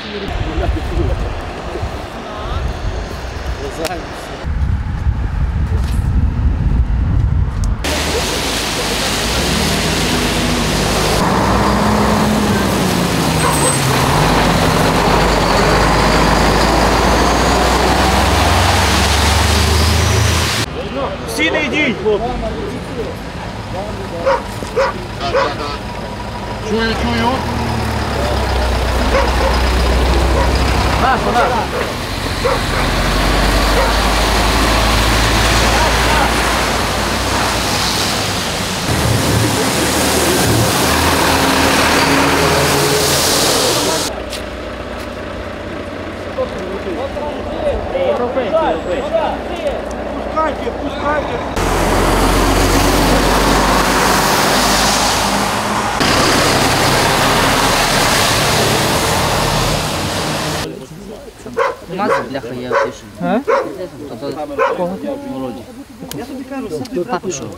C'est ça. Наша, наша. Пускайте, пускайте. Мазик, бляха, я пишу. А? Кого ти? Володі. А, пішов.